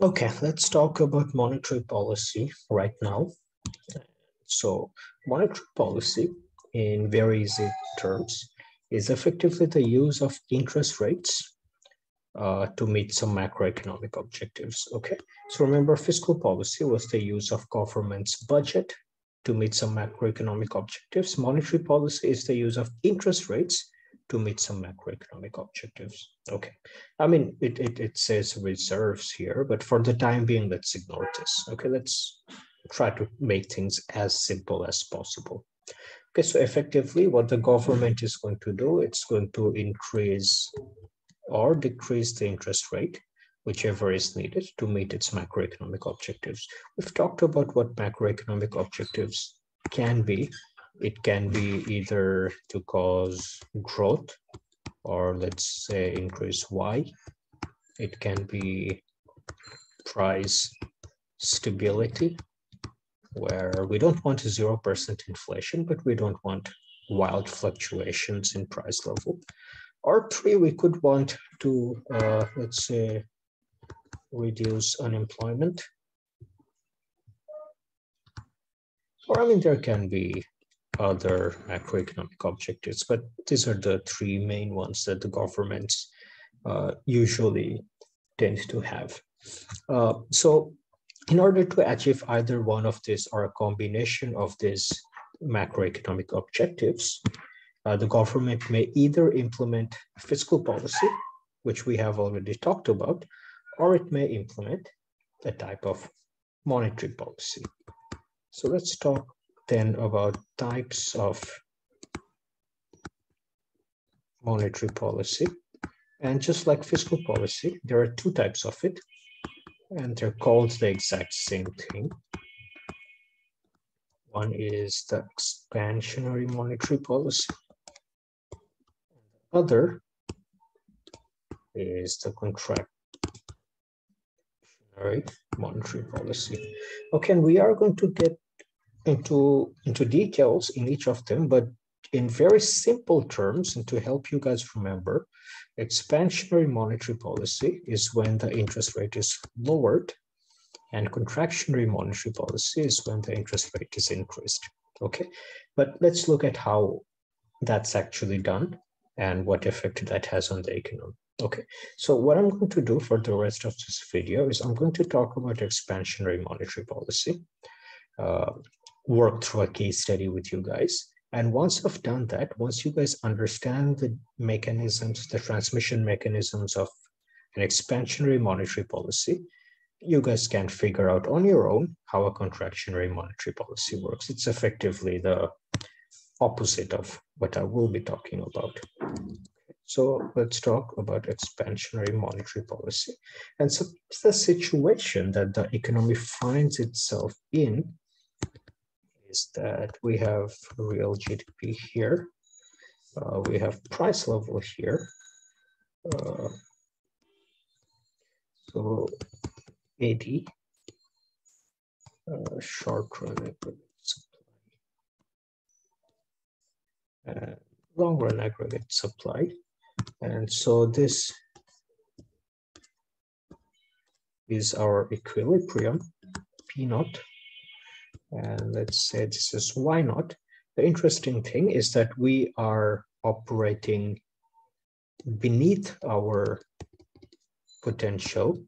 Okay, let's talk about monetary policy right now. So monetary policy in very easy terms is effectively the use of interest rates uh, to meet some macroeconomic objectives. Okay, so remember fiscal policy was the use of government's budget to meet some macroeconomic objectives. Monetary policy is the use of interest rates to meet some macroeconomic objectives. Okay, I mean, it, it, it says reserves here, but for the time being, let's ignore this. Okay, let's try to make things as simple as possible. Okay, so effectively what the government is going to do, it's going to increase or decrease the interest rate, whichever is needed to meet its macroeconomic objectives. We've talked about what macroeconomic objectives can be. It can be either to cause growth or let's say increase Y. It can be price stability where we don't want 0% inflation, but we don't want wild fluctuations in price level. Or three, we could want to, uh, let's say, reduce unemployment. Or I mean, there can be other macroeconomic objectives, but these are the three main ones that the governments uh, usually tend to have. Uh, so in order to achieve either one of these or a combination of these macroeconomic objectives, uh, the government may either implement fiscal policy, which we have already talked about, or it may implement a type of monetary policy. So let's talk then about types of monetary policy. And just like fiscal policy, there are two types of it and they're called the exact same thing. One is the expansionary monetary policy. The other is the contractionary monetary policy. Okay, and we are going to get into, into details in each of them, but in very simple terms, and to help you guys remember, Expansionary monetary policy is when the interest rate is lowered and contractionary monetary policy is when the interest rate is increased. Okay, but let's look at how that's actually done and what effect that has on the economy. Okay, so what I'm going to do for the rest of this video is I'm going to talk about expansionary monetary policy, uh, work through a case study with you guys, and once I've done that, once you guys understand the mechanisms, the transmission mechanisms of an expansionary monetary policy, you guys can figure out on your own how a contractionary monetary policy works. It's effectively the opposite of what I will be talking about. So let's talk about expansionary monetary policy. And so the situation that the economy finds itself in is that we have real GDP here. Uh, we have price level here. Uh, so AD, uh, short run aggregate supply, and long run aggregate supply. And so this is our equilibrium P naught and let's say this is y naught. The interesting thing is that we are operating beneath our potential.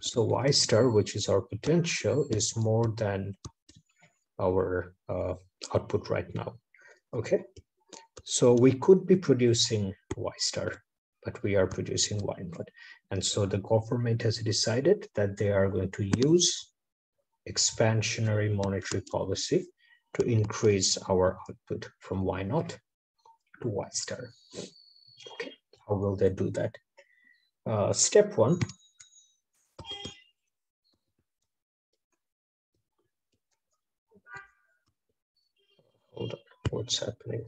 So y star, which is our potential, is more than our uh, output right now. Okay, so we could be producing y star, but we are producing y naught. And so the government has decided that they are going to use expansionary monetary policy to increase our output from Y naught to Y star. Okay, how will they do that? Uh, step one, hold on, what's happening?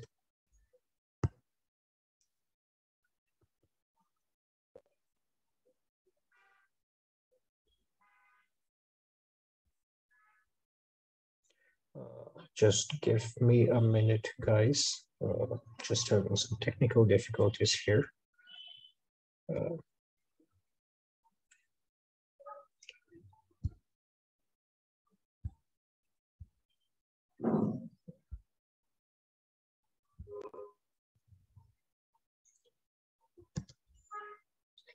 Just give me a minute, guys. Uh, just having some technical difficulties here. Uh,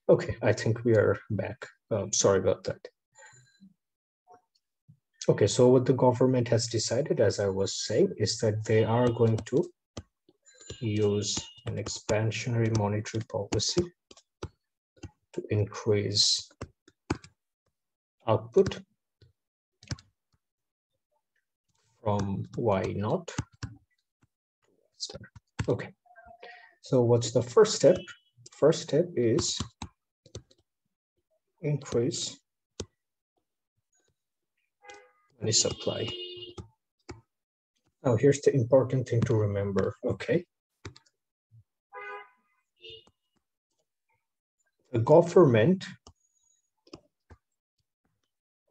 Okay, I think we are back. Um, sorry about that. Okay, so what the government has decided, as I was saying, is that they are going to use an expansionary monetary policy to increase output from Y naught. Okay, so what's the first step? First step is increase money supply. Now here's the important thing to remember, okay? The government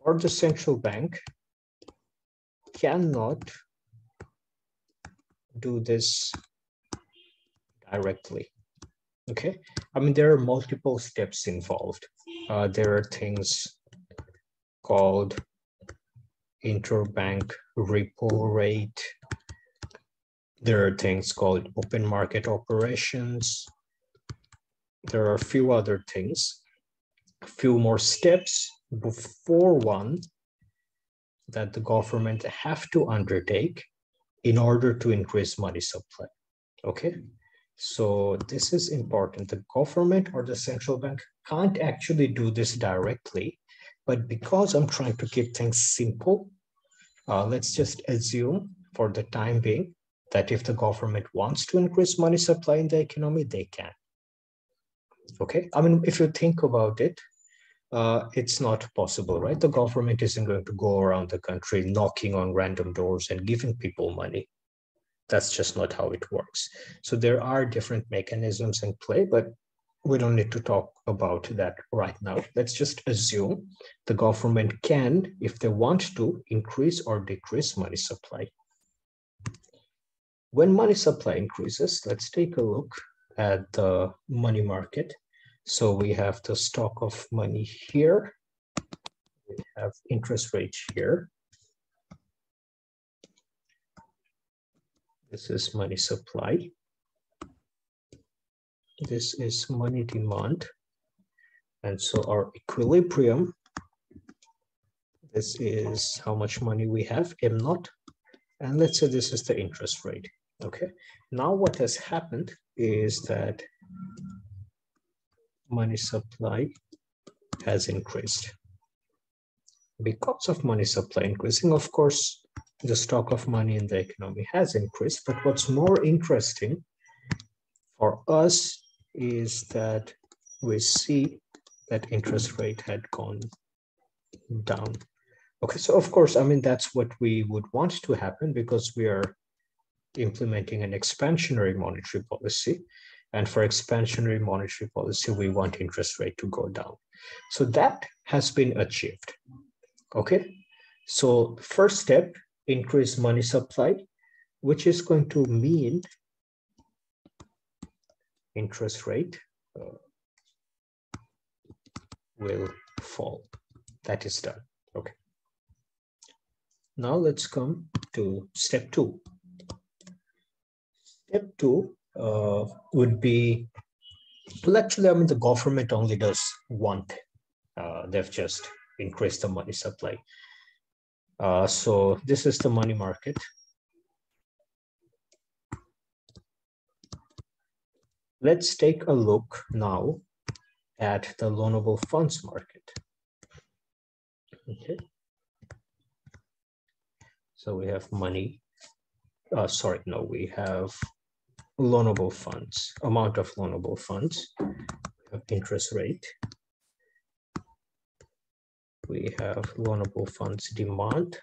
or the central bank cannot do this directly. Okay, I mean, there are multiple steps involved. Uh, there are things called interbank repo rate. There are things called open market operations. There are a few other things, a few more steps before one that the government have to undertake in order to increase money supply. Okay, so this is important. The government or the central bank can't actually do this directly, but because I'm trying to keep things simple, uh, let's just assume for the time being that if the government wants to increase money supply in the economy, they can. Okay, I mean, if you think about it, uh, it's not possible, right? The government isn't going to go around the country knocking on random doors and giving people money. That's just not how it works. So there are different mechanisms in play, but we don't need to talk about that right now. Let's just assume the government can, if they want to, increase or decrease money supply. When money supply increases, let's take a look at the money market. So we have the stock of money here. We have interest rate here. This is money supply. This is money demand. And so our equilibrium, this is how much money we have, M naught. And let's say this is the interest rate. Okay. Now what has happened is that money supply has increased. Because of money supply increasing, of course, the stock of money in the economy has increased. But what's more interesting for us is that we see that interest rate had gone down. Okay, so of course, I mean, that's what we would want to happen because we are implementing an expansionary monetary policy. And for expansionary monetary policy, we want interest rate to go down. So that has been achieved. Okay. So first step, increase money supply, which is going to mean interest rate uh, will fall. That is done. Okay. Now let's come to step two. Step two uh, would be, well, actually, I mean, the government only does one thing. Uh, they've just increased the money supply. Uh, so this is the money market. Let's take a look now at the loanable funds market. Okay. So we have money. Uh, sorry, no, we have loanable funds, amount of loanable funds. We have interest rate. We have loanable funds demand.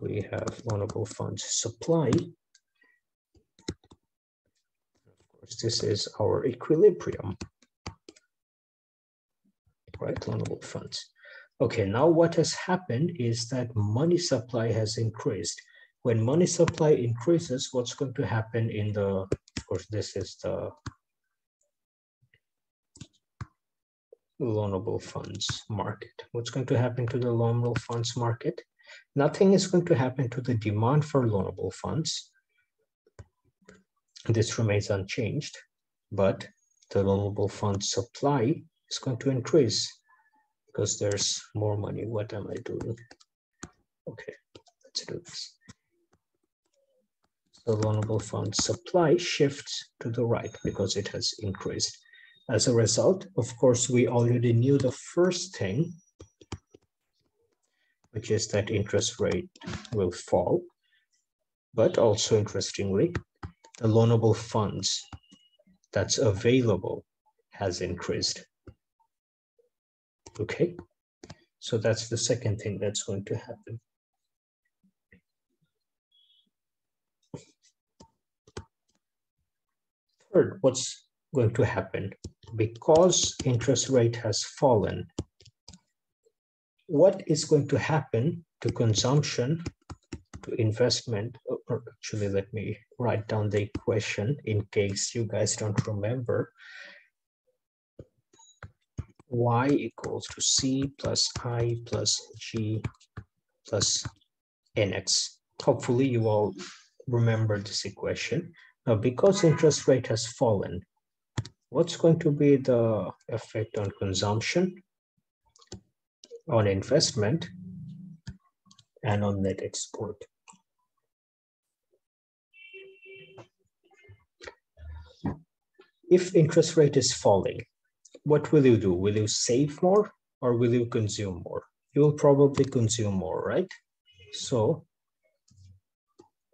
We have loanable funds supply. Of course, this is our equilibrium, right? Loanable funds. Okay, now what has happened is that money supply has increased when money supply increases, what's going to happen in the, of course, this is the loanable funds market. What's going to happen to the loanable funds market? Nothing is going to happen to the demand for loanable funds. This remains unchanged, but the loanable funds supply is going to increase because there's more money. What am I doing? Okay, let's do this. The loanable fund supply shifts to the right because it has increased. As a result, of course, we already knew the first thing, which is that interest rate will fall. But also interestingly, the loanable funds that's available has increased. Okay, so that's the second thing that's going to happen. Third, what's going to happen? Because interest rate has fallen, what is going to happen to consumption, to investment, uh, or actually let me write down the equation in case you guys don't remember. y equals to c plus i plus g plus nx. Hopefully you all remember this equation. Now, because interest rate has fallen, what's going to be the effect on consumption, on investment, and on net export? If interest rate is falling, what will you do? Will you save more or will you consume more? You will probably consume more, right? So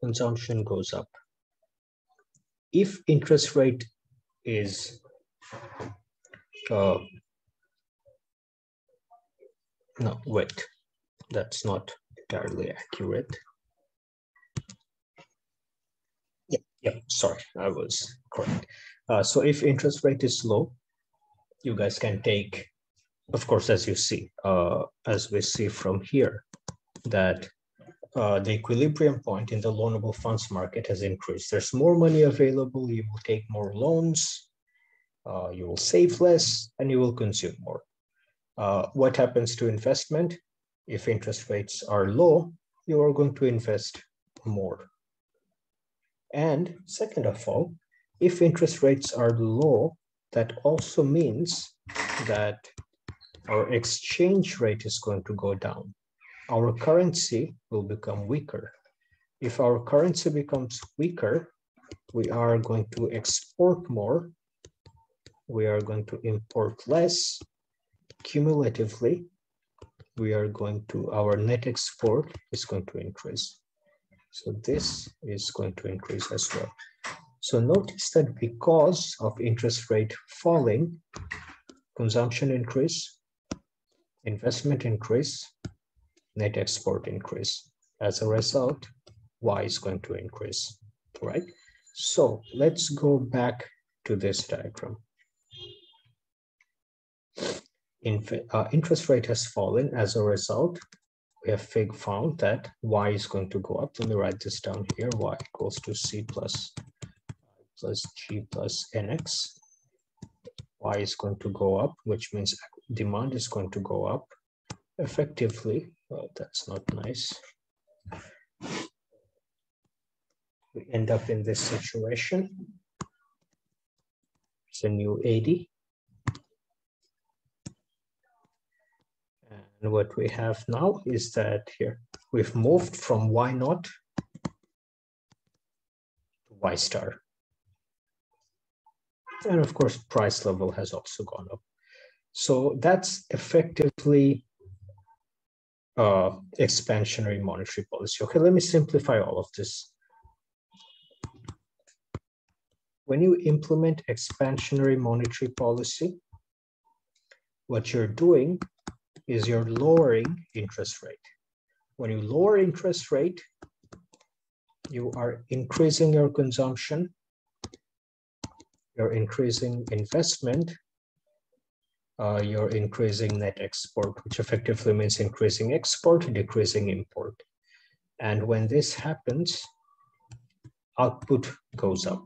consumption goes up if interest rate is uh, no wait that's not entirely accurate yeah yeah sorry i was correct uh, so if interest rate is low you guys can take of course as you see uh, as we see from here that uh, the equilibrium point in the loanable funds market has increased. There's more money available, you will take more loans, uh, you will save less, and you will consume more. Uh, what happens to investment? If interest rates are low, you are going to invest more. And second of all, if interest rates are low, that also means that our exchange rate is going to go down our currency will become weaker. If our currency becomes weaker, we are going to export more, we are going to import less, cumulatively, we are going to, our net export is going to increase. So this is going to increase as well. So notice that because of interest rate falling, consumption increase, investment increase, net export increase. As a result, Y is going to increase, right? So let's go back to this diagram. Uh, interest rate has fallen. As a result, we have fig found that Y is going to go up. Let me write this down here. Y equals to C plus plus G plus NX. Y is going to go up, which means demand is going to go up. Effectively, well, that's not nice. We end up in this situation. It's a new AD. And what we have now is that here we've moved from Y naught to Y star. And of course, price level has also gone up. So that's effectively uh, expansionary monetary policy. Okay, let me simplify all of this. When you implement expansionary monetary policy, what you're doing is you're lowering interest rate. When you lower interest rate, you are increasing your consumption, you're increasing investment, uh, you're increasing net export, which effectively means increasing export, decreasing import. And when this happens, output goes up.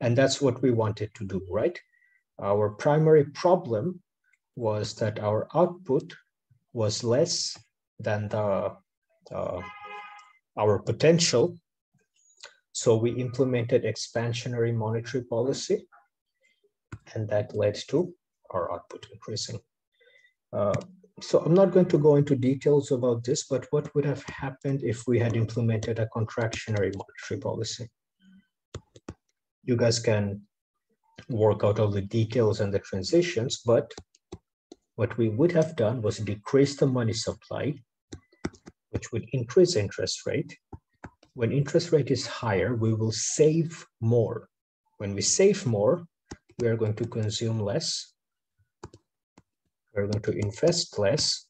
And that's what we wanted to do, right? Our primary problem was that our output was less than the uh, our potential. So we implemented expansionary monetary policy and that led to our output increasing. Uh, so I'm not going to go into details about this, but what would have happened if we had implemented a contractionary monetary policy? You guys can work out all the details and the transitions, but what we would have done was decrease the money supply, which would increase interest rate. When interest rate is higher, we will save more. When we save more, we are going to consume less we're going to invest less.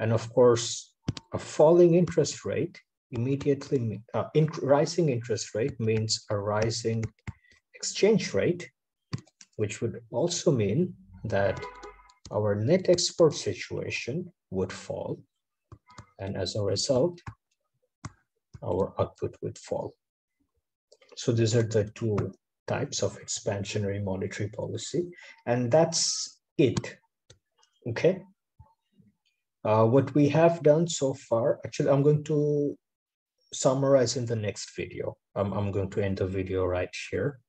And of course, a falling interest rate immediately, uh, in, rising interest rate means a rising exchange rate, which would also mean that our net export situation would fall. And as a result, our output would fall. So these are the two types of expansionary monetary policy. And that's it Okay. Uh, what we have done so far, actually, I'm going to summarize in the next video. I'm, I'm going to end the video right here.